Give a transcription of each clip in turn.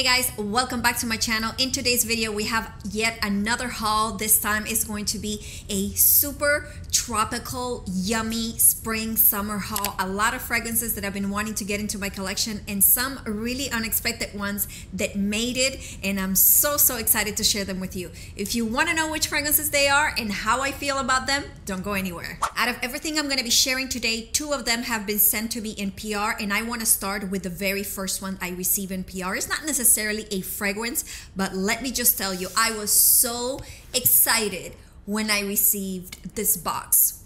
Hey guys, welcome back to my channel. In today's video, we have yet another haul. This time is going to be a super tropical, yummy spring summer haul. A lot of fragrances that I've been wanting to get into my collection and some really unexpected ones that made it. And I'm so, so excited to share them with you. If you want to know which fragrances they are and how I feel about them, don't go anywhere. Out of everything I'm going to be sharing today, two of them have been sent to me in PR and I want to start with the very first one I received in PR. It's not necessarily necessarily a fragrance, but let me just tell you, I was so excited when I received this box.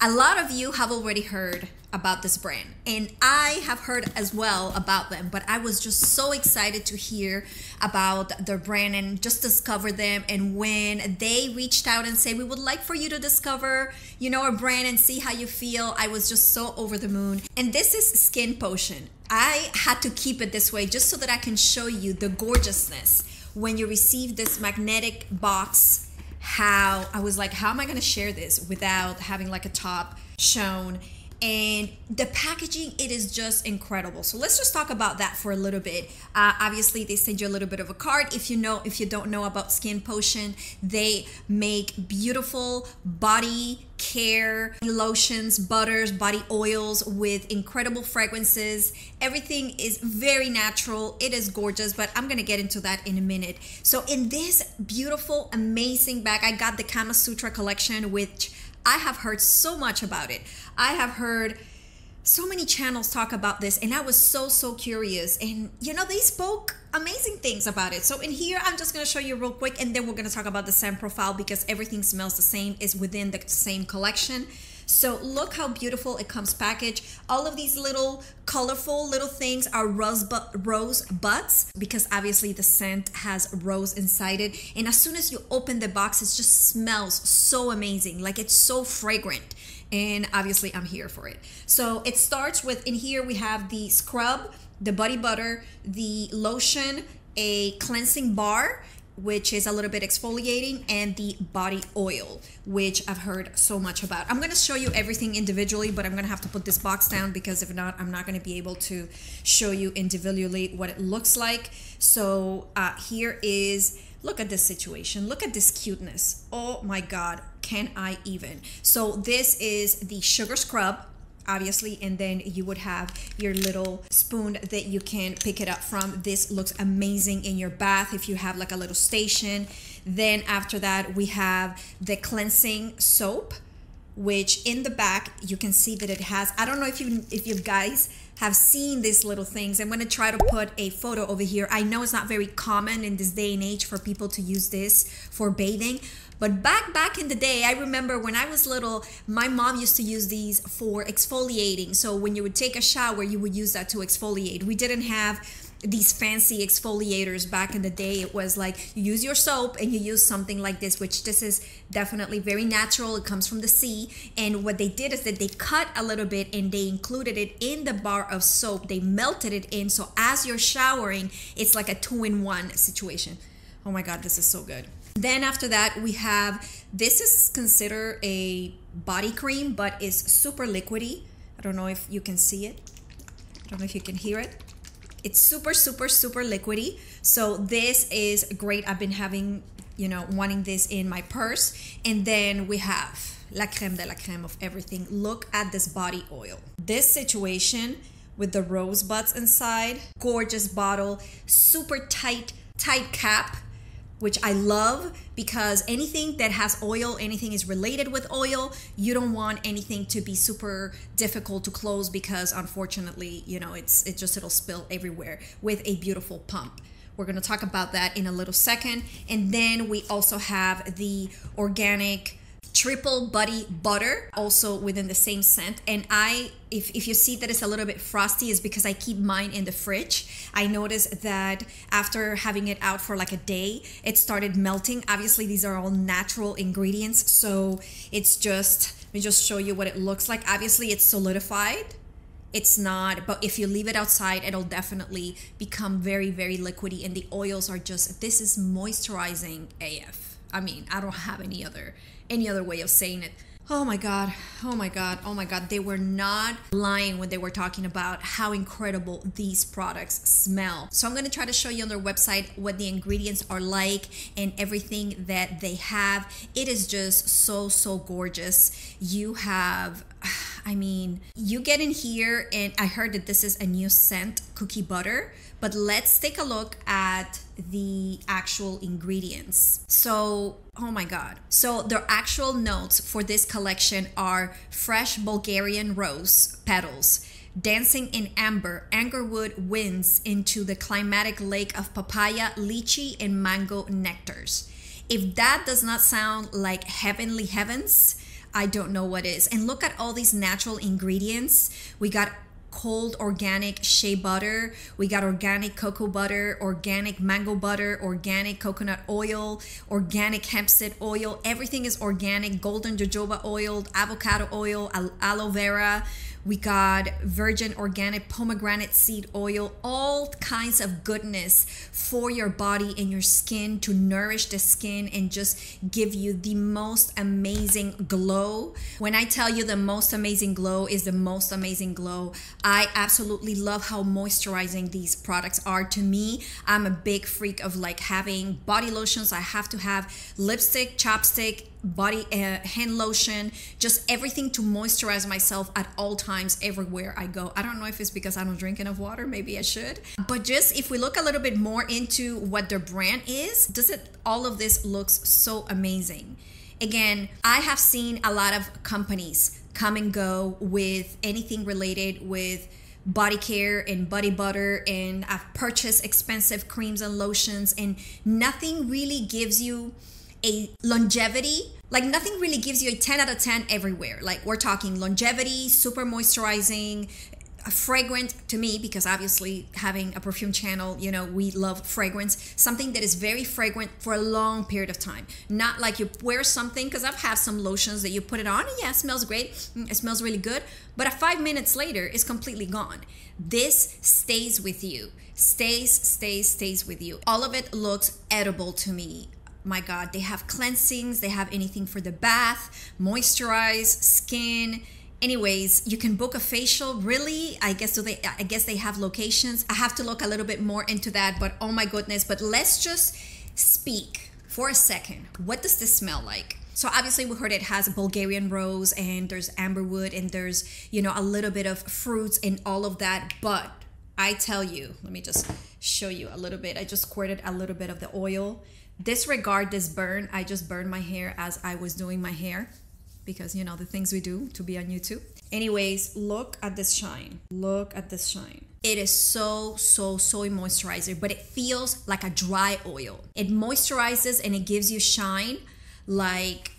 A lot of you have already heard about this brand. And I have heard as well about them but I was just so excited to hear about their brand and just discover them and when they reached out and say we would like for you to discover you know our brand and see how you feel. I was just so over the moon. And this is Skin Potion. I had to keep it this way just so that I can show you the gorgeousness. When you receive this magnetic box how I was like how am I going to share this without having like a top shown and the packaging it is just incredible. So let's just talk about that for a little bit. Uh, obviously they send you a little bit of a card. If you know if you don't know about skin potion they make beautiful body care lotions butters body oils with incredible fragrances. Everything is very natural. It is gorgeous but i'm gonna get into that in a minute. So in this beautiful amazing bag i got the kama sutra collection which I have heard so much about it. I have heard so many channels talk about this and I was so so curious. And you know they spoke amazing things about it. So in here I'm just gonna show you real quick and then we're gonna talk about the scent profile because everything smells the same. Is within the same collection so look how beautiful it comes packaged. All of these little colorful little things are rose, bu rose buds because obviously the scent has rose inside it. And as soon as you open the box, it just smells so amazing. Like it's so fragrant. And obviously I'm here for it. So it starts with, in here we have the scrub, the body butter, the lotion, a cleansing bar, which is a little bit exfoliating, and the body oil, which I've heard so much about. I'm gonna show you everything individually, but I'm gonna have to put this box down because if not, I'm not gonna be able to show you individually what it looks like. So uh, here is, look at this situation. Look at this cuteness. Oh my God, can I even? So this is the sugar scrub obviously and then you would have your little spoon that you can pick it up from. This looks amazing in your bath if you have like a little station. Then after that we have the cleansing soap which in the back you can see that it has i don't know if you if you guys have seen these little things. I'm going to try to put a photo over here. I know it's not very common in this day and age for people to use this for bathing but back back in the day, I remember when I was little, my mom used to use these for exfoliating. So when you would take a shower, you would use that to exfoliate. We didn't have these fancy exfoliators back in the day. It was like you use your soap and you use something like this which this is definitely very natural. It comes from the sea. And what they did is that they cut a little bit and they included it in the bar of soap. They melted it in. So as you're showering it's like a two-in-one situation. Oh my god this is so good then after that, we have, this is considered a body cream, but it's super liquidy. I don't know if you can see it. I don't know if you can hear it. It's super, super, super liquidy. So this is great. I've been having, you know, wanting this in my purse. And then we have la creme de la creme of everything. Look at this body oil. This situation with the rosebuds inside, gorgeous bottle, super tight, tight cap which I love because anything that has oil, anything is related with oil, you don't want anything to be super difficult to close because unfortunately, you know, it's it just it'll spill everywhere with a beautiful pump. We're going to talk about that in a little second. And then we also have the organic triple buddy butter also within the same scent. And i if, if you see that it's a little bit frosty is because i keep mine in the fridge. I noticed that after having it out for like a day it started melting. Obviously these are all natural ingredients so it's just let me just show you what it looks like. Obviously it's solidified. It's not but if you leave it outside it'll definitely become very very liquidy and the oils are just this is moisturizing af i mean i don't have any other any other way of saying it. Oh my God. Oh my God. Oh my God. They were not lying when they were talking about how incredible these products smell. So I'm going to try to show you on their website what the ingredients are like and everything that they have. It is just so, so gorgeous. You have, I mean, you get in here and I heard that this is a new scent, cookie butter. But let's take a look at the actual ingredients. So, oh my God. So, the actual notes for this collection are fresh Bulgarian rose petals. Dancing in amber, amberwood winds into the climatic lake of papaya, lychee, and mango nectars. If that does not sound like heavenly heavens, I don't know what is. And look at all these natural ingredients. We got cold organic shea butter. We got organic cocoa butter, organic mango butter, organic coconut oil, organic hemp seed oil. Everything is organic. Golden jojoba oil, avocado oil, aloe vera. We got virgin organic pomegranate seed oil, all kinds of goodness for your body and your skin to nourish the skin and just give you the most amazing glow. When I tell you the most amazing glow is the most amazing glow, I absolutely love how moisturizing these products are to me. I'm a big freak of like having body lotions. I have to have lipstick, chapstick, body uh, hand lotion just everything to moisturize myself at all times everywhere i go. I don't know if it's because i don't drink enough water maybe i should. But just if we look a little bit more into what their brand is does it all of this looks so amazing. Again i have seen a lot of companies come and go with anything related with body care and body butter and I've purchased expensive creams and lotions and nothing really gives you a longevity like nothing really gives you a 10 out of 10 everywhere. Like we're talking longevity super moisturizing fragrant to me because obviously having a perfume channel you know we love fragrance something that is very fragrant for a long period of time. Not like you wear something because i've had some lotions that you put it on and yeah it smells great mm, it smells really good but a five minutes later it's completely gone. This stays with you stays stays stays with you. All of it looks edible to me my god they have cleansings they have anything for the bath moisturize skin. Anyways you can book a facial really. I guess so they i guess they have locations. I have to look a little bit more into that but oh my goodness. But let's just speak for a second. What does this smell like? So obviously we heard it has Bulgarian rose and there's amberwood and there's you know a little bit of fruits and all of that. But I tell you let me just show you a little bit. I just squirted a little bit of the oil disregard this burn. I just burned my hair as I was doing my hair because you know the things we do to be on YouTube. Anyways, look at this shine. Look at this shine. It is so, so, so moisturizer, but it feels like a dry oil. It moisturizes and it gives you shine like,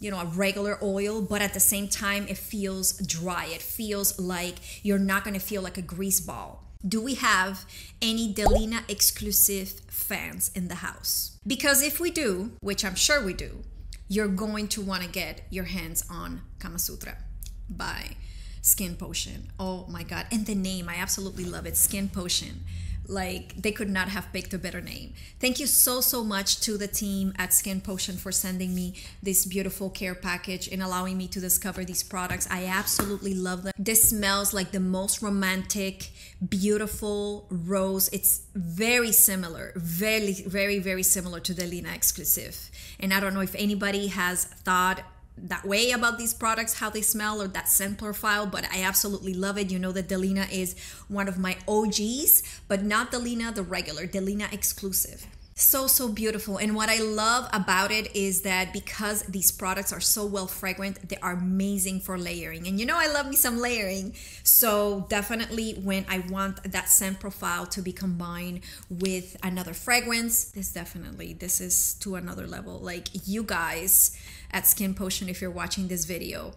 you know, a regular oil, but at the same time, it feels dry. It feels like you're not gonna feel like a grease ball do we have any Delina exclusive fans in the house? Because if we do, which I'm sure we do, you're going to want to get your hands on Kama Sutra by Skin Potion. Oh my God. And the name, I absolutely love it Skin Potion like they could not have picked a better name. Thank you so so much to the team at Skin Potion for sending me this beautiful care package and allowing me to discover these products. I absolutely love them. This smells like the most romantic, beautiful rose. It's very similar, very very very similar to Delina exclusive. And I don't know if anybody has thought that way about these products, how they smell or that scent profile, but I absolutely love it. You know that Delina is one of my OGs, but not Delina the regular, Delina exclusive. So, so beautiful. And what I love about it is that because these products are so well fragrant, they are amazing for layering. And you know, I love me some layering. So, definitely when I want that scent profile to be combined with another fragrance, this definitely, this is to another level. Like, you guys at Skin Potion, if you're watching this video,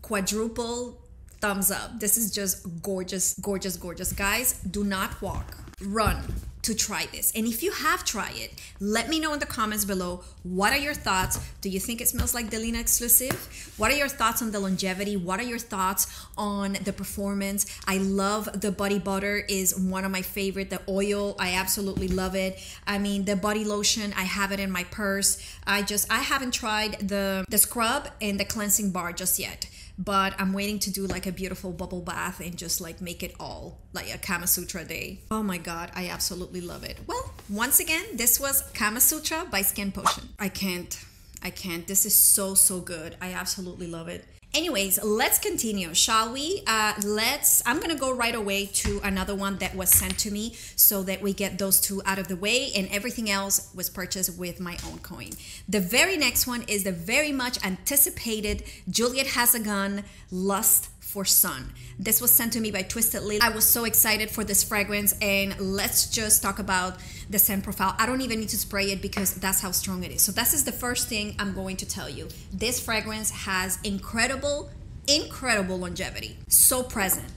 quadruple thumbs up. This is just gorgeous, gorgeous, gorgeous. Guys, do not walk, run to try this. And if you have tried it, let me know in the comments below what are your thoughts? Do you think it smells like Delina exclusive? What are your thoughts on the longevity? What are your thoughts on the performance? I love the body butter is one of my favorite. The oil, I absolutely love it. I mean, the body lotion, I have it in my purse. I just I haven't tried the the scrub and the cleansing bar just yet but I'm waiting to do like a beautiful bubble bath and just like make it all like a Kama Sutra day. Oh my god, I absolutely love it. Well, once again, this was Kama Sutra by Skin Potion. I can't, I can't. This is so, so good. I absolutely love it. Anyways, let's continue, shall we? Uh, let's, I'm gonna go right away to another one that was sent to me so that we get those two out of the way and everything else was purchased with my own coin. The very next one is the very much anticipated Juliette Has a Gun Lust for Sun. This was sent to me by Twisted Lily. I was so excited for this fragrance and let's just talk about the scent profile. I don't even need to spray it because that's how strong it is. So this is the first thing I'm going to tell you. This fragrance has incredible, incredible longevity. So present.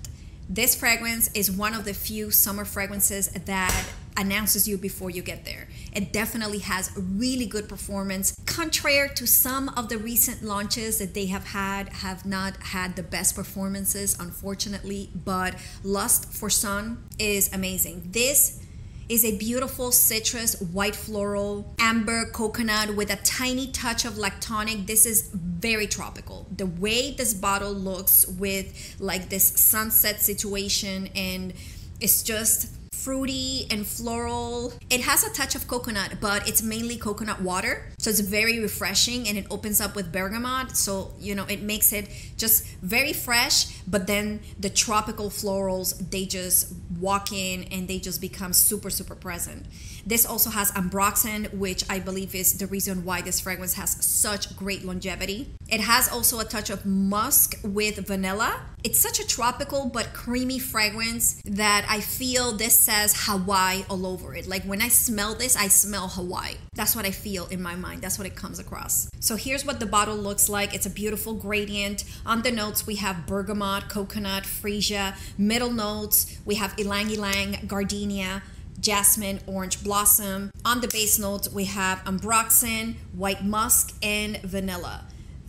This fragrance is one of the few summer fragrances that announces you before you get there. It definitely has really good performance. Contrary to some of the recent launches that they have had, have not had the best performances, unfortunately, but Lust for Sun is amazing. This is a beautiful citrus, white floral, amber coconut with a tiny touch of lactonic. This is very tropical. The way this bottle looks with like this sunset situation and it's just fruity and floral. It has a touch of coconut, but it's mainly coconut water. So it's very refreshing and it opens up with bergamot. So, you know, it makes it just very fresh, but then the tropical florals, they just walk in and they just become super, super present. This also has ambroxan, which I believe is the reason why this fragrance has such great longevity. It has also a touch of musk with vanilla. It's such a tropical but creamy fragrance that I feel this says Hawaii all over it. Like when I smell this, I smell Hawaii. That's what I feel in my mind. That's what it comes across. So here's what the bottle looks like. It's a beautiful gradient. On the notes, we have bergamot, coconut, freesia. Middle notes, we have ylang ylang, gardenia, jasmine, orange blossom. On the base notes, we have ambroxan, white musk, and vanilla.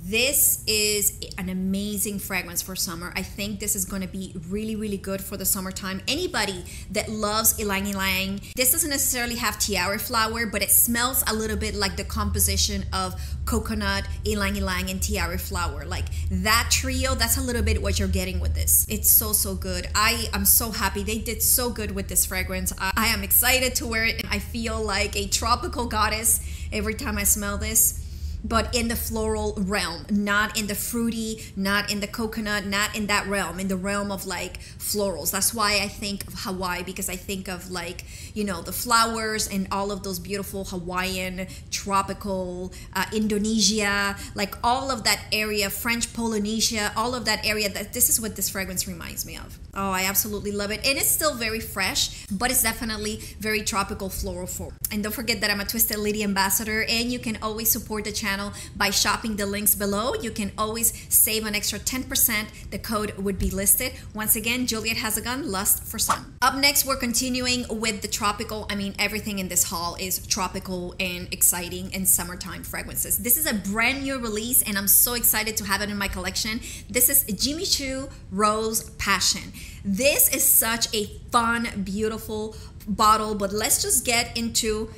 This is an amazing fragrance for summer. I think this is going to be really, really good for the summertime. Anybody that loves ylang ylang, this doesn't necessarily have tiara flower, but it smells a little bit like the composition of coconut, ylang ylang, and tiara flower. Like that trio, that's a little bit what you're getting with this. It's so, so good. I am so happy. They did so good with this fragrance. I, I am excited to wear it. And I feel like a tropical goddess every time I smell this but in the floral realm, not in the fruity, not in the coconut, not in that realm, in the realm of like florals. That's why I think of Hawaii because I think of like, you know, the flowers and all of those beautiful Hawaiian, tropical, uh, Indonesia, like all of that area, French Polynesia, all of that area. That this is what this fragrance reminds me of. Oh, I absolutely love it. And it's still very fresh, but it's definitely very tropical floral form. And don't forget that I'm a Twisted Lily ambassador and you can always support the channel by shopping the links below. You can always save an extra 10%. The code would be listed. Once again, Juliette Has a Gun, Lust for Sun. Up next, we're continuing with the tropical. I mean, everything in this haul is tropical and exciting and summertime fragrances. This is a brand new release and I'm so excited to have it in my collection. This is Jimmy Choo Rose Passion. This is such a fun, beautiful bottle, but let's just get into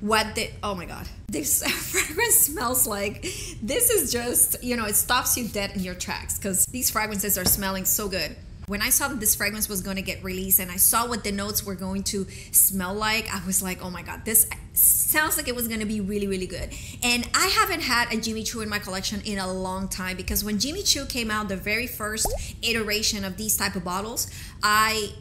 what the oh my god this fragrance smells like this is just you know it stops you dead in your tracks because these fragrances are smelling so good when I saw that this fragrance was going to get released and I saw what the notes were going to smell like, I was like, oh my God, this sounds like it was going to be really, really good. And I haven't had a Jimmy Choo in my collection in a long time because when Jimmy Choo came out, the very first iteration of these type of bottles, I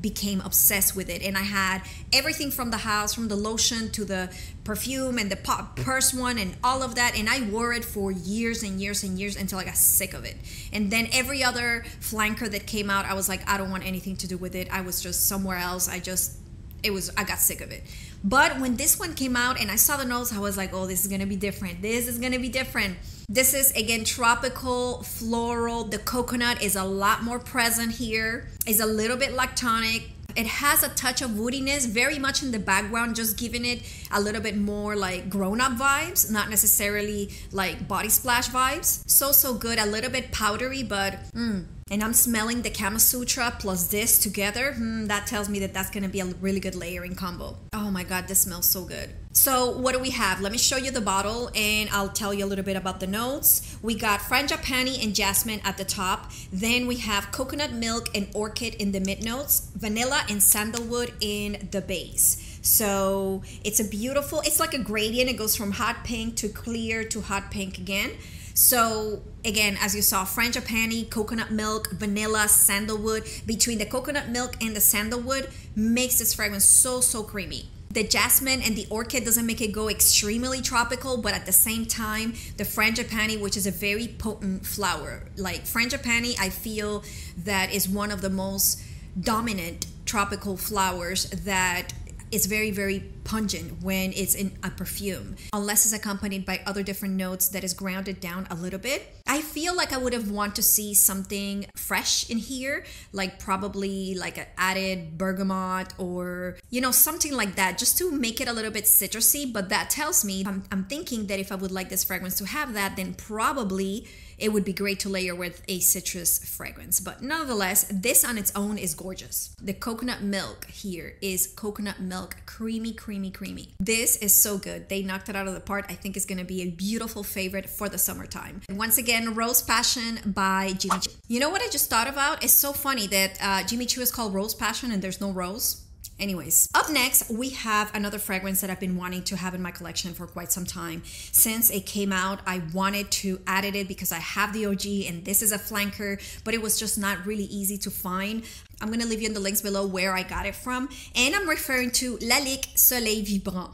became obsessed with it. And i had everything from the house from the lotion to the perfume and the pop purse one and all of that. And i wore it for years and years and years until i got sick of it. And then every other flanker that came out i was like i don't want anything to do with it. I was just somewhere else. I just it was i got sick of it. But when this one came out and i saw the notes i was like oh this is gonna be different. This is gonna be different this is again tropical, floral. The coconut is a lot more present here. It's a little bit lactonic. It has a touch of woodiness, very much in the background, just giving it a little bit more like grown up vibes, not necessarily like body splash vibes. So, so good. A little bit powdery, but mm, and I'm smelling the Kama Sutra plus this together, hmm, that tells me that that's gonna be a really good layering combo. Oh my god, this smells so good. So what do we have? Let me show you the bottle and I'll tell you a little bit about the notes. We got frangipani and jasmine at the top. Then we have coconut milk and orchid in the mid notes, vanilla and sandalwood in the base. So it's a beautiful, it's like a gradient. It goes from hot pink to clear to hot pink again. So again, as you saw, frangipani, coconut milk, vanilla, sandalwood. Between the coconut milk and the sandalwood makes this fragrance so, so creamy. The jasmine and the orchid doesn't make it go extremely tropical, but at the same time, the frangipani, which is a very potent flower. Like frangipani, I feel that is one of the most dominant tropical flowers that is very, very pungent when it's in a perfume, unless it's accompanied by other different notes that is grounded down a little bit. I feel like I would have want to see something fresh in here, like probably like an added bergamot or, you know, something like that, just to make it a little bit citrusy. But that tells me I'm, I'm thinking that if I would like this fragrance to have that, then probably it would be great to layer with a citrus fragrance. But nonetheless, this on its own is gorgeous. The coconut milk here is coconut milk, creamy, creamy, creamy. creamy. This is so good. They knocked it out of the park. I think it's gonna be a beautiful favorite for the summertime. Once again, Rose Passion by Jimmy Choo. You know what I just thought about? It's so funny that uh, Jimmy Choo is called Rose Passion and there's no rose. Anyways, up next, we have another fragrance that I've been wanting to have in my collection for quite some time. Since it came out, I wanted to add it because I have the OG and this is a flanker, but it was just not really easy to find. I'm gonna leave you in the links below where I got it from. And I'm referring to Lalique Soleil Vibrant.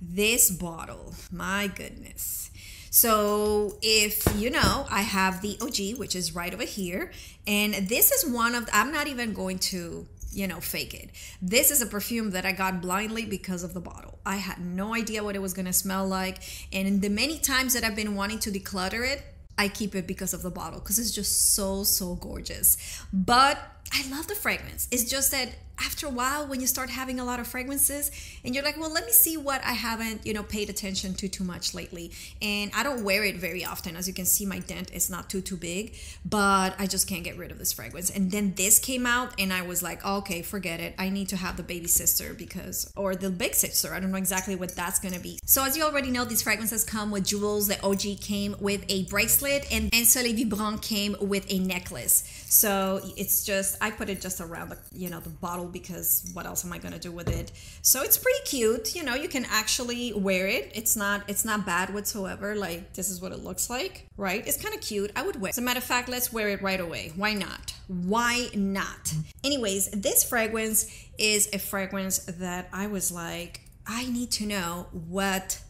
This bottle, my goodness. So if you know, I have the OG, which is right over here. And this is one of, I'm not even going to you know, fake it. This is a perfume that I got blindly because of the bottle. I had no idea what it was gonna smell like. And in the many times that I've been wanting to declutter it, I keep it because of the bottle because it's just so, so gorgeous. But I love the fragrance. It's just that after a while when you start having a lot of fragrances and you're like well let me see what i haven't you know paid attention to too much lately. And i don't wear it very often. As you can see my dent is not too too big but i just can't get rid of this fragrance. And then this came out and i was like okay forget it. I need to have the baby sister because or the big sister. I don't know exactly what that's gonna be. So as you already know these fragrances come with jewels. The og came with a bracelet and, and soleil vibrant came with a necklace. So it's just i put it just around the you know the bottle because what else am I going to do with it? So it's pretty cute. You know, you can actually wear it. It's not it's not bad whatsoever. Like this is what it looks like, right? It's kind of cute. I would wear. As a matter of fact, let's wear it right away. Why not? Why not? Anyways, this fragrance is a fragrance that I was like, I need to know what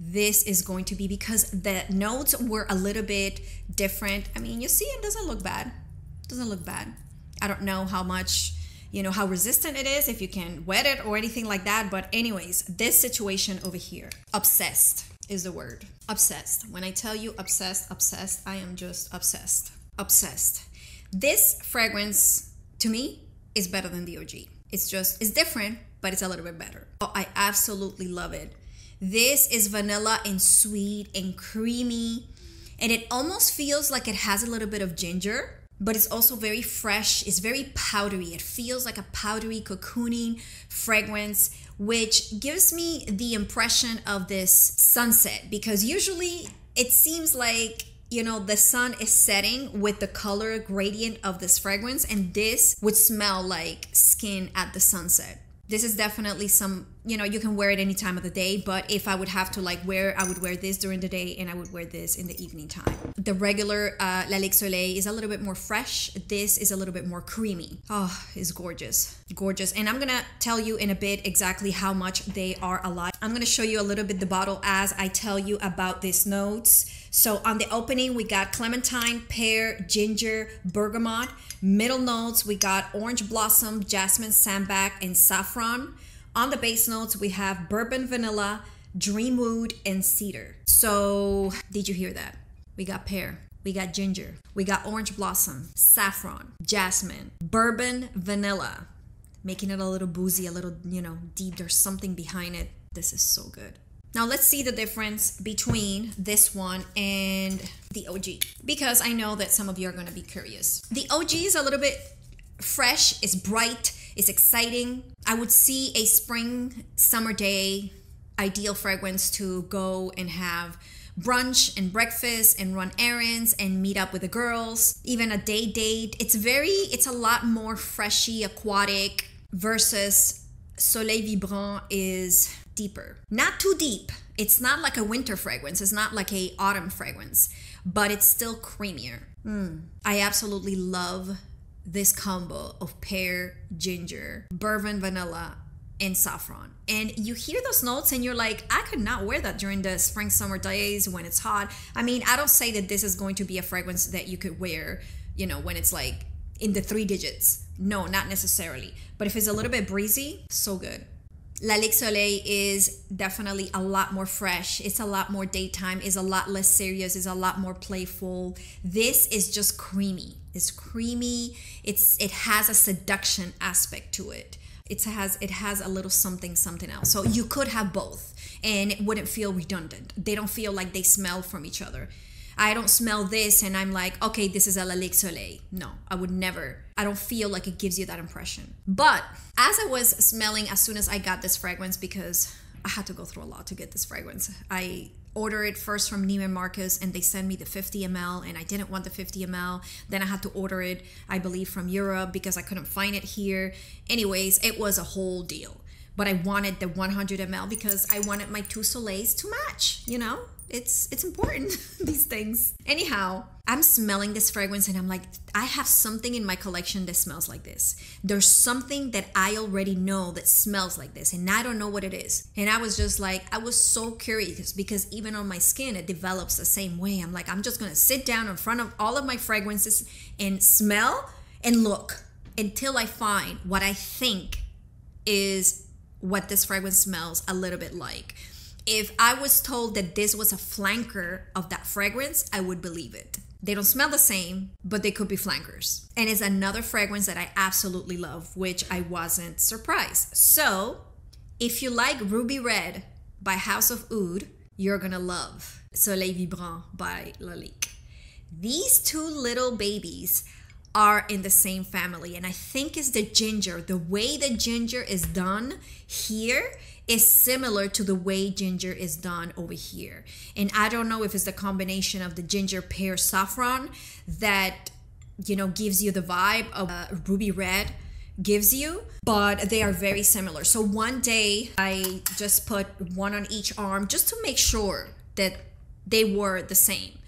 this is going to be because the notes were a little bit different. I mean, you see, it doesn't look bad. Doesn't look bad. I don't know how much you know how resistant it is if you can wet it or anything like that. But anyways this situation over here obsessed is the word. Obsessed. When i tell you obsessed obsessed i am just obsessed. Obsessed. This fragrance to me is better than the og it's just it's different but it's a little bit better. Oh, i absolutely love it. This is vanilla and sweet and creamy and it almost feels like it has a little bit of ginger but it's also very fresh. It's very powdery. It feels like a powdery, cocooning fragrance, which gives me the impression of this sunset because usually it seems like you know the sun is setting with the color gradient of this fragrance and this would smell like skin at the sunset this is definitely some you know you can wear it any time of the day but if i would have to like wear i would wear this during the day and i would wear this in the evening time. The regular uh, Lalique Soleil is a little bit more fresh. This is a little bit more creamy. Oh it's gorgeous. Gorgeous. And i'm gonna tell you in a bit exactly how much they are alike i'm gonna show you a little bit the bottle as i tell you about these notes. So on the opening, we got clementine, pear, ginger, bergamot. Middle notes, we got orange blossom, jasmine, sambac, and saffron. On the base notes, we have bourbon vanilla, dreamwood, and cedar. So did you hear that? We got pear, we got ginger, we got orange blossom, saffron, jasmine, bourbon vanilla, making it a little boozy, a little, you know, deep. There's something behind it. This is so good. Now let's see the difference between this one and the OG because I know that some of you are going to be curious. The OG is a little bit fresh, it's bright, it's exciting. I would see a spring summer day ideal fragrance to go and have brunch and breakfast and run errands and meet up with the girls, even a day date. It's very it's a lot more freshy, aquatic versus Soleil Vibrant is deeper. Not too deep. It's not like a winter fragrance. It's not like a autumn fragrance, but it's still creamier. Mm. I absolutely love this combo of pear, ginger, bourbon vanilla, and saffron. And you hear those notes and you're like, I could not wear that during the spring summer days when it's hot. I mean, I don't say that this is going to be a fragrance that you could wear, you know, when it's like in the three digits. No, not necessarily. But if it's a little bit breezy, so good. Lalique Soleil is definitely a lot more fresh. It's a lot more daytime. It's a lot less serious. It's a lot more playful. This is just creamy. It's creamy. It's it has a seduction aspect to it. It has it has a little something something else. So you could have both, and it wouldn't feel redundant. They don't feel like they smell from each other. I don't smell this and I'm like, okay, this is a Lalique Soleil. No, I would never. I don't feel like it gives you that impression. But as I was smelling, as soon as I got this fragrance, because I had to go through a lot to get this fragrance, I order it first from Neiman Marcus and they send me the 50 ml and I didn't want the 50 ml. Then I had to order it, I believe, from Europe because I couldn't find it here. Anyways, it was a whole deal. But I wanted the 100 ml because I wanted my two soleils to match, you know? It's it's important these things. Anyhow i'm smelling this fragrance and i'm like i have something in my collection that smells like this. There's something that i already know that smells like this and i don't know what it is. And i was just like i was so curious because even on my skin it develops the same way. I'm like i'm just gonna sit down in front of all of my fragrances and smell and look until i find what i think is what this fragrance smells a little bit like if I was told that this was a flanker of that fragrance, I would believe it. They don't smell the same, but they could be flankers. And it's another fragrance that I absolutely love, which I wasn't surprised. So, if you like Ruby Red by House of Oud, you're gonna love Soleil Vibrant by Lalique. These two little babies are in the same family, and I think it's the ginger. The way the ginger is done here is similar to the way ginger is done over here. And I don't know if it's the combination of the ginger pear saffron that you know gives you the vibe of uh, ruby red gives you, but they are very similar. So one day I just put one on each arm just to make sure that they were the same.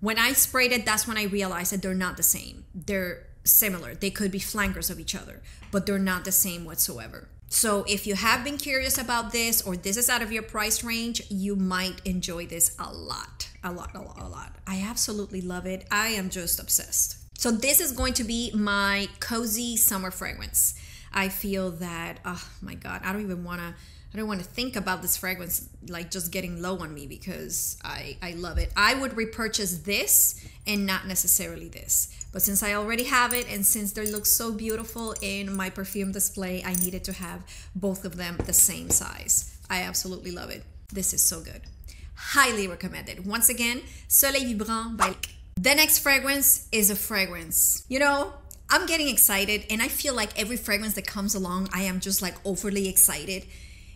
When I sprayed it, that's when I realized that they're not the same. They're similar. They could be flankers of each other, but they're not the same whatsoever. So if you have been curious about this or this is out of your price range, you might enjoy this a lot, a lot, a lot, a lot. I absolutely love it. I am just obsessed. So this is going to be my cozy summer fragrance. I feel that, oh my God, I don't even want to I don't want to think about this fragrance like just getting low on me because I, I love it. I would repurchase this and not necessarily this. But since I already have it and since they look so beautiful in my perfume display, I needed to have both of them the same size. I absolutely love it. This is so good. Highly recommended. Once again, Soleil Vibrant by The next fragrance is a fragrance. You know, I'm getting excited and I feel like every fragrance that comes along, I am just like overly excited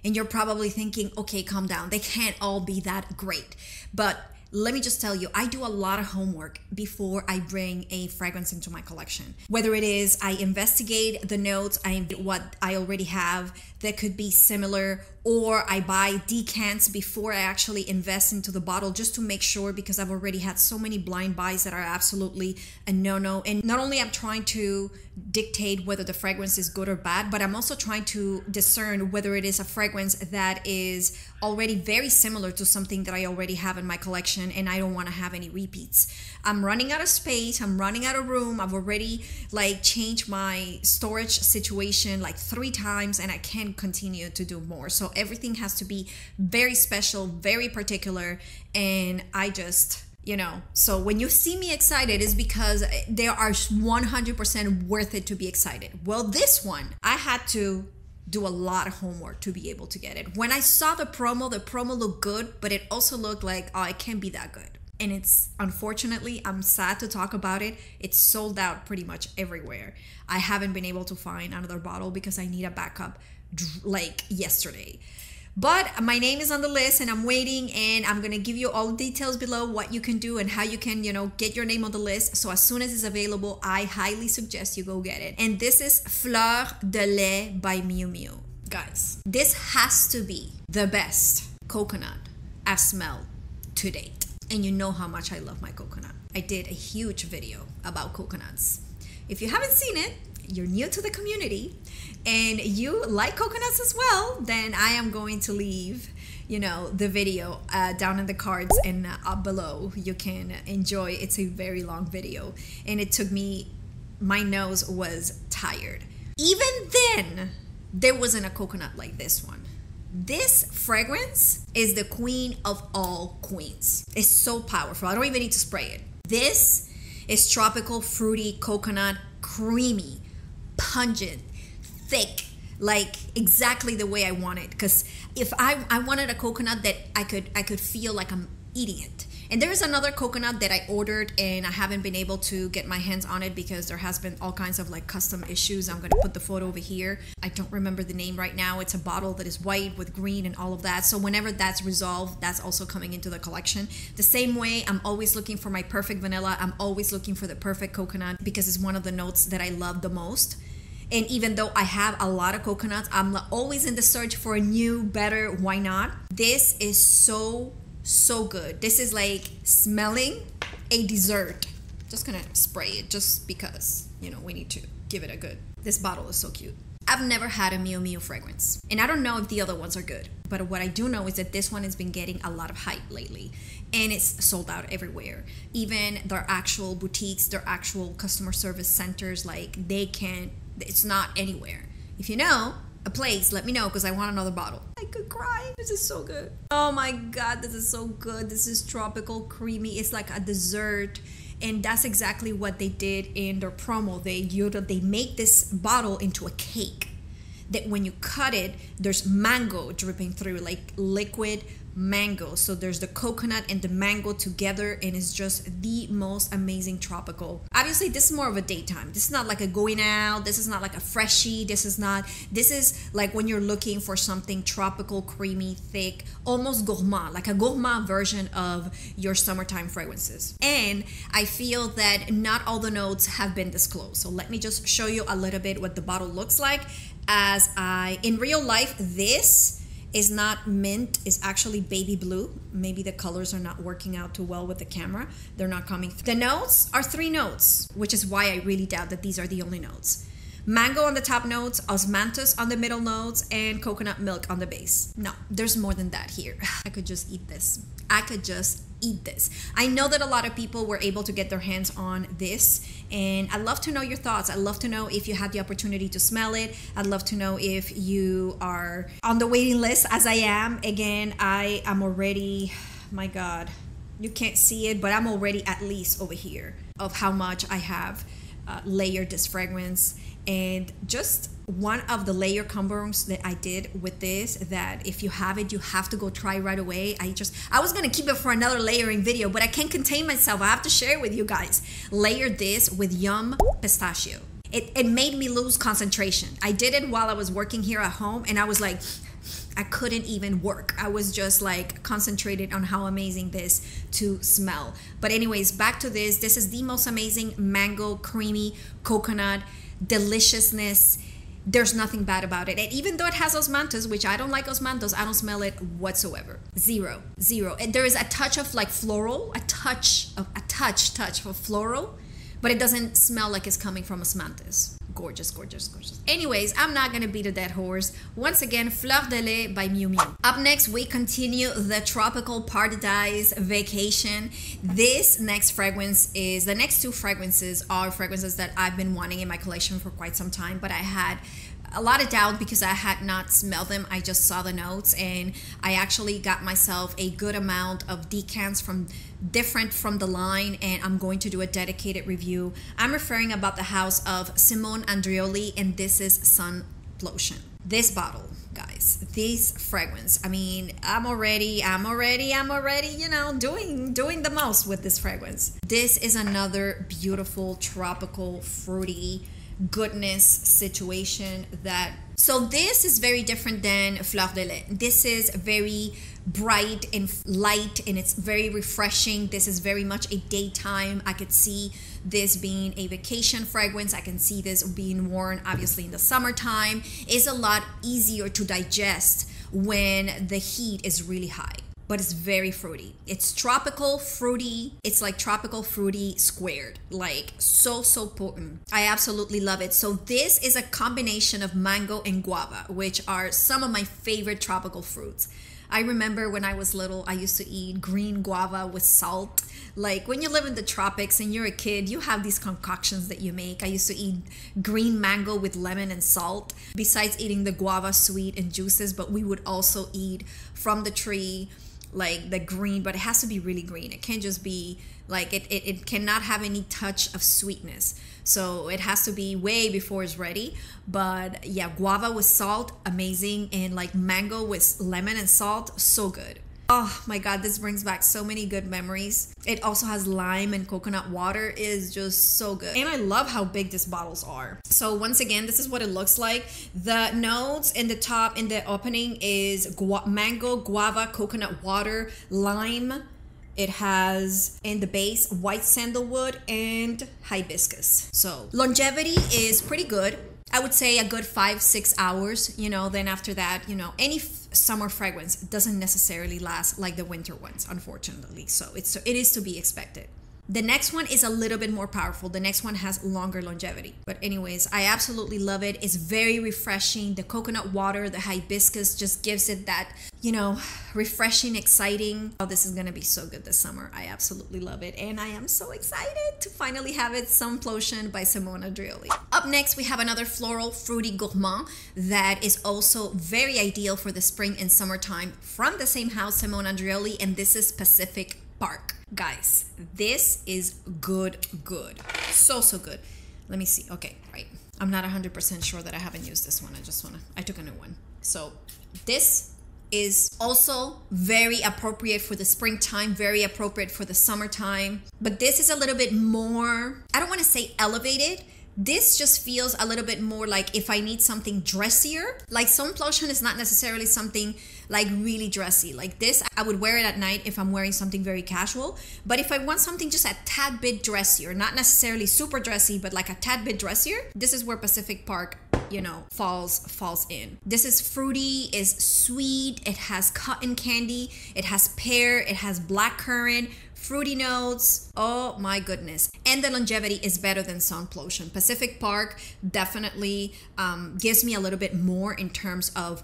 and you're probably thinking, okay, calm down. They can't all be that great. But let me just tell you, I do a lot of homework before I bring a fragrance into my collection. Whether it is I investigate the notes, I what I already have that could be similar or I buy decants before I actually invest into the bottle just to make sure because I've already had so many blind buys that are absolutely a no-no. And not only I'm trying to dictate whether the fragrance is good or bad, but I'm also trying to discern whether it is a fragrance that is already very similar to something that I already have in my collection and I don't want to have any repeats. I'm running out of space, I'm running out of room. I've already like changed my storage situation like 3 times and I can't continue to do more. So everything has to be very special, very particular, and I just you know so when you see me excited is because they are 100% worth it to be excited. Well this one i had to do a lot of homework to be able to get it. When i saw the promo the promo looked good but it also looked like oh it can't be that good. And it's unfortunately i'm sad to talk about it. It's sold out pretty much everywhere. I haven't been able to find another bottle because i need a backup like yesterday but my name is on the list and I'm waiting and I'm going to give you all the details below what you can do and how you can, you know, get your name on the list. So as soon as it's available, I highly suggest you go get it. And this is Fleur de Lait by Miu Miu. Guys, this has to be the best coconut I've smelled to date. And you know how much I love my coconut. I did a huge video about coconuts. If you haven't seen it, you're new to the community and you like coconuts as well, then I am going to leave you know the video uh, down in the cards and uh, up below. You can enjoy. It's a very long video and it took me my nose was tired. Even then there wasn't a coconut like this one. This fragrance is the queen of all queens. It's so powerful. I don't even need to spray it. This is tropical fruity coconut creamy pungent, thick, like exactly the way I want it. Because if I I wanted a coconut that I could I could feel like I'm eating it. And there's another coconut that I ordered and I haven't been able to get my hands on it because there has been all kinds of like custom issues. I'm gonna put the photo over here. I don't remember the name right now. It's a bottle that is white with green and all of that. So whenever that's resolved, that's also coming into the collection. The same way I'm always looking for my perfect vanilla. I'm always looking for the perfect coconut because it's one of the notes that I love the most. And even though I have a lot of coconuts, I'm always in the search for a new, better, why not? This is so, so good. This is like smelling a dessert. Just gonna spray it just because, you know, we need to give it a good. This bottle is so cute. I've never had a Miu Miu fragrance, and I don't know if the other ones are good. But what I do know is that this one has been getting a lot of hype lately, and it's sold out everywhere. Even their actual boutiques, their actual customer service centers, like they can't it's not anywhere. If you know a place, let me know because I want another bottle. I could cry. This is so good. Oh my god, this is so good. This is tropical, creamy. It's like a dessert. And that's exactly what they did in their promo. They you know, they make this bottle into a cake. That when you cut it, there's mango dripping through, like liquid mango. So there's the coconut and the mango together, and it's just the most amazing tropical. Obviously, this is more of a daytime. This is not like a going out. This is not like a freshie. This is not. This is like when you're looking for something tropical, creamy, thick, almost gourmand, like a gourmand version of your summertime fragrances. And I feel that not all the notes have been disclosed. So let me just show you a little bit what the bottle looks like. As I, in real life, this is not mint is actually baby blue. Maybe the colors are not working out too well with the camera. They're not coming the notes are three notes which is why i really doubt that these are the only notes. Mango on the top notes osmanthus on the middle notes and coconut milk on the base. No there's more than that here. I could just eat this. I could just eat this. I know that a lot of people were able to get their hands on this, and I'd love to know your thoughts. I'd love to know if you had the opportunity to smell it. I'd love to know if you are on the waiting list as I am. Again, I am already, my God, you can't see it, but I'm already at least over here of how much I have uh, layered this fragrance and just one of the layer combos that I did with this that if you have it you have to go try right away I just I was gonna keep it for another layering video but I can't contain myself I have to share it with you guys layer this with yum pistachio it, it made me lose concentration I did it while I was working here at home and I was like I couldn't even work. I was just like concentrated on how amazing this to smell. But anyways, back to this. This is the most amazing mango creamy coconut deliciousness there's nothing bad about it. And even though it has osmanthus, which I don't like osmanthus, I don't smell it whatsoever. Zero, zero. And there is a touch of like floral, a touch of a touch, touch of floral, but it doesn't smell like it's coming from osmanthus gorgeous, gorgeous, gorgeous. Anyways, I'm not gonna beat a dead horse. Once again, Fleur de Lait by Miu Miu. Up next, we continue the tropical paradise vacation. This next fragrance is the next two fragrances are fragrances that I've been wanting in my collection for quite some time, but I had a lot of doubt because I had not smelled them. I just saw the notes and I actually got myself a good amount of decants from different from the line and I'm going to do a dedicated review. I'm referring about the house of Simone Andreoli and this is Sun Lotion. This bottle guys this fragrance i mean i'm already i'm already i'm already you know doing doing the most with this fragrance this is another beautiful tropical fruity goodness situation that so this is very different than Fleur de Lait this is very bright and light and it's very refreshing this is very much a daytime i could see this being a vacation fragrance i can see this being worn obviously in the summertime It's a lot easier to digest when the heat is really high but it's very fruity. It's tropical fruity. It's like tropical fruity squared. Like so, so potent. I absolutely love it. So, this is a combination of mango and guava, which are some of my favorite tropical fruits. I remember when I was little, I used to eat green guava with salt. Like when you live in the tropics and you're a kid, you have these concoctions that you make. I used to eat green mango with lemon and salt, besides eating the guava sweet and juices, but we would also eat from the tree like the green, but it has to be really green. It can't just be like it, it, it cannot have any touch of sweetness. So it has to be way before it's ready. But yeah, guava with salt, amazing. And like mango with lemon and salt, so good. Oh my god, this brings back so many good memories. It also has lime and coconut water is just so good. And I love how big these bottles are. So once again, this is what it looks like. The notes in the top in the opening is mango, guava, coconut water, lime. It has in the base white sandalwood and hibiscus. So longevity is pretty good. I would say a good five, six hours, you know, then after that, you know, any summer fragrance doesn't necessarily last like the winter ones, unfortunately. So it's, it is to be expected. The next one is a little bit more powerful. The next one has longer longevity. But anyways, I absolutely love it. It's very refreshing. The coconut water, the hibiscus just gives it that, you know, refreshing, exciting. Oh, this is going to be so good this summer. I absolutely love it. And I am so excited to finally have it Sun Plosion by Simone Andreoli. Up next, we have another floral fruity gourmand that is also very ideal for the spring and summertime from the same house, Simone Andreoli. And this is Pacific Park. Guys, this is good, good. So, so good. Let me see. Okay, right. I'm not 100% sure that I haven't used this one. I just want to, I took a new one. So, this is also very appropriate for the springtime, very appropriate for the summertime. But this is a little bit more, I don't want to say elevated, this just feels a little bit more like if I need something dressier. Like Sun Plosion is not necessarily something like really dressy. Like this, I would wear it at night if I'm wearing something very casual. But if I want something just a tad bit dressier, not necessarily super dressy, but like a tad bit dressier, this is where Pacific Park you know falls falls in this is fruity is sweet it has cotton candy it has pear it has black currant fruity notes. Oh my goodness. And the longevity is better than Sun Plosion. Pacific Park definitely um, gives me a little bit more in terms of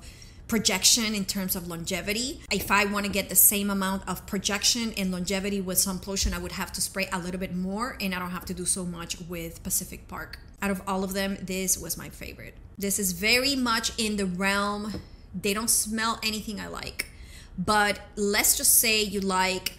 projection in terms of longevity. If I want to get the same amount of projection and longevity with Sun Plosion, I would have to spray a little bit more and I don't have to do so much with Pacific Park. Out of all of them, this was my favorite. This is very much in the realm, they don't smell anything I like. But let's just say you like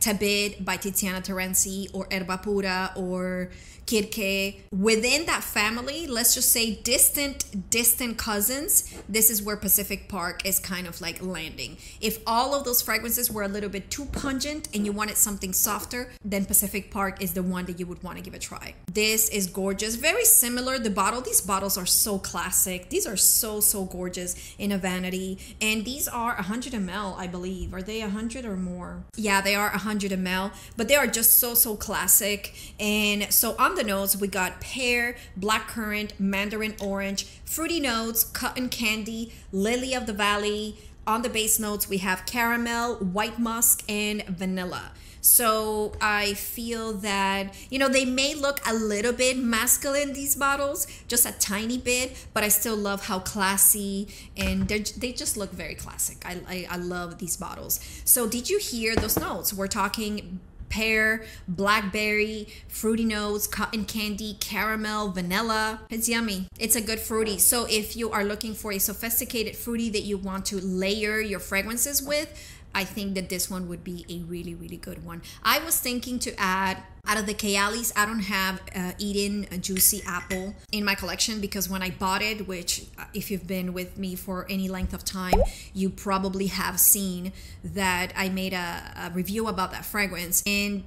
Tabid by Tiziana Terenzi or Erba Pura or Kirke. Within that family, let's just say distant, distant cousins, this is where Pacific Park is kind of like landing. If all of those fragrances were a little bit too pungent and you wanted something softer, then Pacific Park is the one that you would want to give a try. This is gorgeous. Very similar. The bottle, these bottles are so classic. These are so, so gorgeous in a vanity. And these are 100 ml, I believe. Are they 100 or more? Yeah, they are 100 ml, but they are just so, so classic. And so on the notes, we got pear, blackcurrant, mandarin orange, fruity notes, cotton candy, lily of the valley. On the base notes, we have caramel, white musk, and vanilla. So I feel that, you know, they may look a little bit masculine, these bottles, just a tiny bit, but I still love how classy and they just look very classic. I, I, I love these bottles. So did you hear those notes? We're talking pear, blackberry, fruity notes, cotton candy, caramel, vanilla. It's yummy. It's a good fruity. So if you are looking for a sophisticated fruity that you want to layer your fragrances with, I think that this one would be a really, really good one. I was thinking to add out of the Kayali's, I don't have uh, Eden a juicy apple in my collection because when I bought it, which uh, if you've been with me for any length of time, you probably have seen that I made a, a review about that fragrance and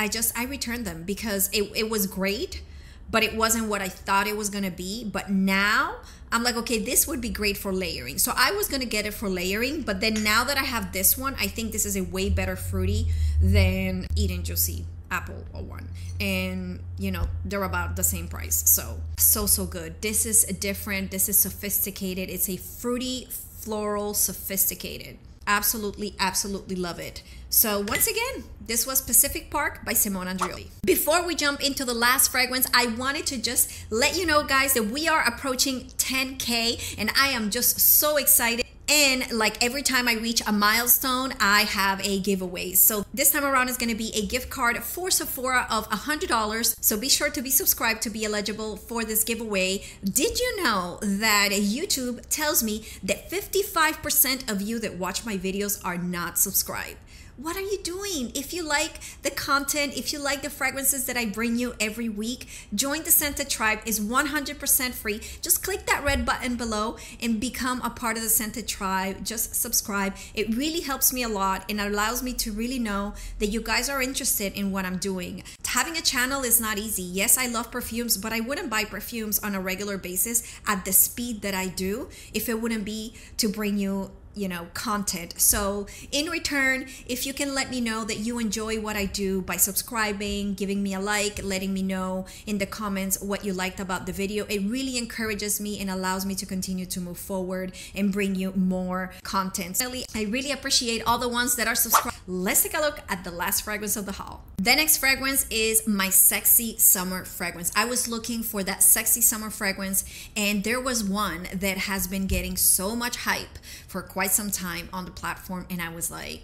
I just I returned them because it, it was great but it wasn't what I thought it was gonna be. But now I'm like, okay, this would be great for layering. So I was gonna get it for layering, but then now that I have this one, I think this is a way better fruity than Eden Juicy apple one. And you know they're about the same price. So so so good. This is different. This is sophisticated. It's a fruity floral sophisticated absolutely absolutely love it so once again, this was Pacific Park by Simone Andreoli. Before we jump into the last fragrance, I wanted to just let you know guys that we are approaching 10K and I am just so excited. And like every time I reach a milestone, I have a giveaway. So this time around is going to be a gift card for Sephora of $100. So be sure to be subscribed to be eligible for this giveaway. Did you know that YouTube tells me that 55% of you that watch my videos are not subscribed? What are you doing? If you like the content, if you like the fragrances that I bring you every week, join the Scented Tribe is 100% free. Just click that red button below and become a part of the Scented Tribe. Just subscribe. It really helps me a lot and allows me to really know that you guys are interested in what I'm doing. Having a channel is not easy. Yes, I love perfumes, but I wouldn't buy perfumes on a regular basis at the speed that I do if it wouldn't be to bring you you know content. So in return if you can let me know that you enjoy what i do by subscribing giving me a like letting me know in the comments what you liked about the video it really encourages me and allows me to continue to move forward and bring you more content. I really appreciate all the ones that are subscribed. Let's take a look at the last fragrance of the haul. The next fragrance is my sexy summer fragrance. I was looking for that sexy summer fragrance and there was one that has been getting so much hype for quite quite some time on the platform and I was like,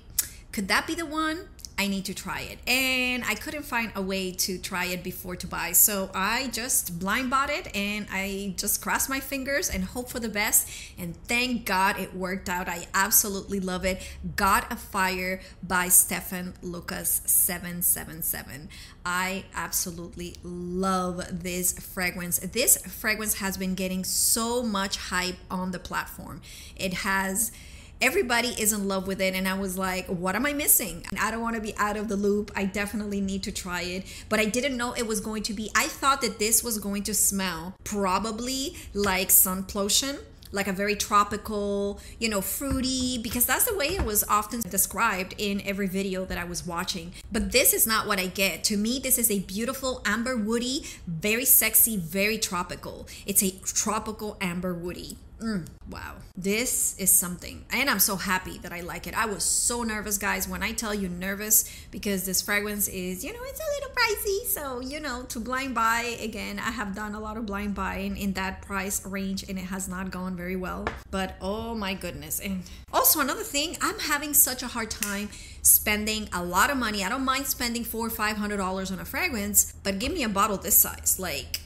could that be the one? I need to try it. And I couldn't find a way to try it before to buy. So I just blind bought it and I just crossed my fingers and hope for the best. And thank God it worked out. I absolutely love it. God of Fire by Stéphane Lucas 777. I absolutely love this fragrance. This fragrance has been getting so much hype on the platform. It has everybody is in love with it and i was like what am i missing And i don't want to be out of the loop i definitely need to try it but i didn't know it was going to be i thought that this was going to smell probably like sun lotion like a very tropical, you know, fruity, because that's the way it was often described in every video that I was watching. But this is not what I get. To me, this is a beautiful amber woody, very sexy, very tropical. It's a tropical amber woody. Mm, wow, this is something. And I'm so happy that I like it. I was so nervous, guys. When I tell you nervous, because this fragrance is, you know, it's a little pricey. So, you know, to blind buy, again, I have done a lot of blind buying in that price range and it has not gone very well. But oh my goodness. And also, another thing, I'm having such a hard time spending a lot of money. I don't mind spending four or five hundred dollars on a fragrance, but give me a bottle this size. Like,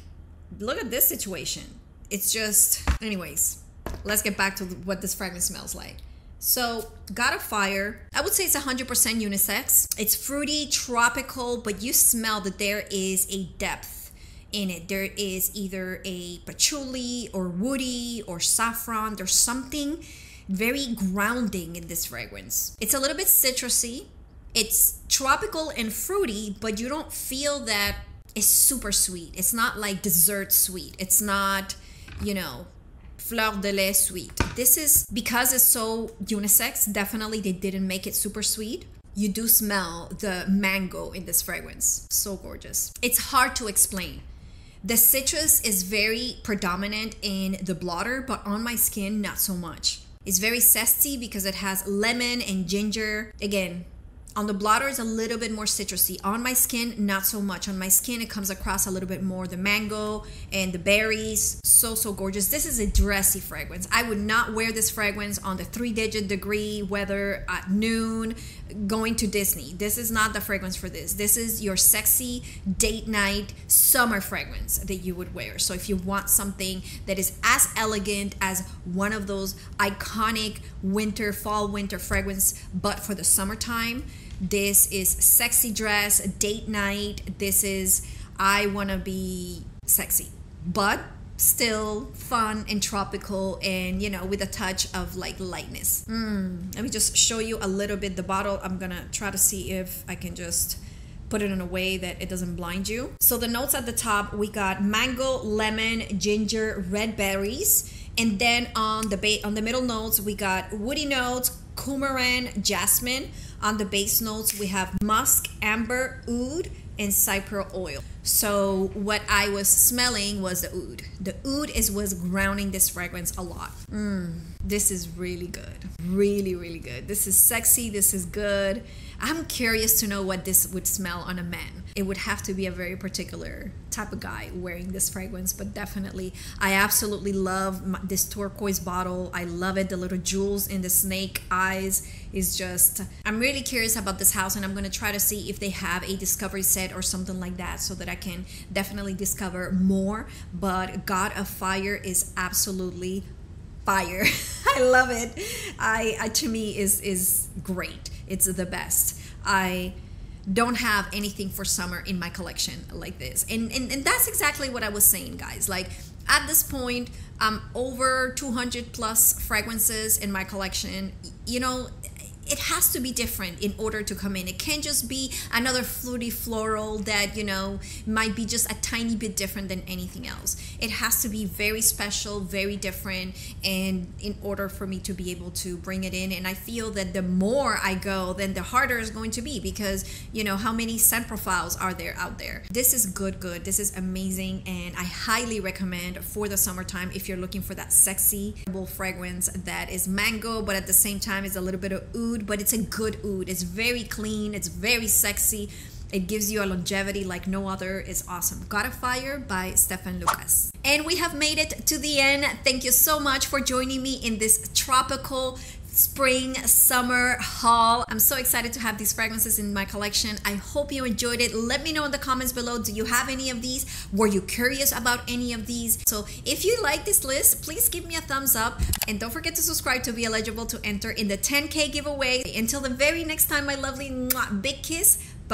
look at this situation. It's just, anyways, let's get back to what this fragrance smells like. So, God of Fire, I would say it's 100% unisex. It's fruity, tropical, but you smell that there is a depth in it. There is either a patchouli or woody or saffron. There's something very grounding in this fragrance. It's a little bit citrusy. It's tropical and fruity, but you don't feel that it's super sweet. It's not like dessert sweet. It's not, you know, fleur de lait sweet. This is because it's so unisex, definitely they didn't make it super sweet. You do smell the mango in this fragrance. So gorgeous. It's hard to explain. The citrus is very predominant in the blotter, but on my skin, not so much. It's very zesty because it has lemon and ginger. Again, on the blotter is a little bit more citrusy. On my skin not so much. On my skin it comes across a little bit more the mango and the berries. So so gorgeous. This is a dressy fragrance. I would not wear this fragrance on the three digit degree weather at noon going to disney. This is not the fragrance for this. This is your sexy date night summer fragrance that you would wear. So if you want something that is as elegant as one of those iconic winter fall winter fragrance but for the summertime this is sexy dress, date night. This is I want to be sexy, but still fun and tropical and you know with a touch of like lightness. Mm. let me just show you a little bit the bottle. I'm gonna try to see if i can just put it in a way that it doesn't blind you. So the notes at the top we got mango lemon ginger red berries. And then on the ba- on the middle notes we got woody notes coumarin jasmine. On the base notes, we have musk, amber, oud, and cypriol oil. So what I was smelling was the oud. The oud is was grounding this fragrance a lot. Mm, this is really good. Really, really good. This is sexy. This is good. I'm curious to know what this would smell on a man. It would have to be a very particular type of guy wearing this fragrance, but definitely, I absolutely love this turquoise bottle. I love it. The little jewels in the snake eyes is just. I'm really curious about this house, and I'm gonna try to see if they have a discovery set or something like that, so that I can definitely discover more. But God of Fire is absolutely fire. I love it. I, I to me is is great. It's the best. I don't have anything for summer in my collection like this. And, and, and that's exactly what I was saying, guys. Like at this point, I'm over 200 plus fragrances in my collection. You know, it has to be different in order to come in. It can't just be another fruity floral that, you know, might be just a tiny bit different than anything else. It has to be very special, very different, and in order for me to be able to bring it in. And I feel that the more I go, then the harder it's going to be because, you know, how many scent profiles are there out there? This is good, good. This is amazing. And I highly recommend for the summertime if you're looking for that sexy fragrance that is mango, but at the same time is a little bit of oud oud, but it's a good oud. It's very clean, it's very sexy. It gives you a longevity like no other. It's awesome. God of Fire by Stéphane Lucas. And we have made it to the end. Thank you so much for joining me in this tropical spring summer haul. I'm so excited to have these fragrances in my collection. I hope you enjoyed it. Let me know in the comments below do you have any of these? Were you curious about any of these? So if you like this list please give me a thumbs up. And don't forget to subscribe to be eligible to enter in the 10k giveaway. Until the very next time my lovely big kiss